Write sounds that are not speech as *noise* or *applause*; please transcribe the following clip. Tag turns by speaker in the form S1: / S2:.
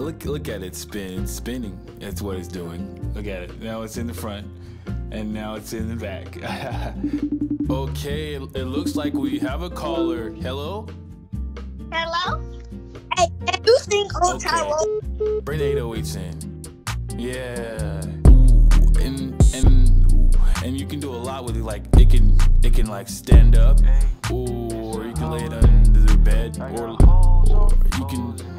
S1: look look at it spin, spinning. That's what it's doing. Look at it. Now it's in the front, and now it's in the back. *laughs* okay, it, looks like we have a caller. Hello.
S2: Hello? Hey, do you think Old
S1: Okay.
S2: Tyrone?
S1: Bring 808s in. Yeah. And and and you can do a lot with it. Like it can it can like stand up, or you can lay it under the bed, or, or you can.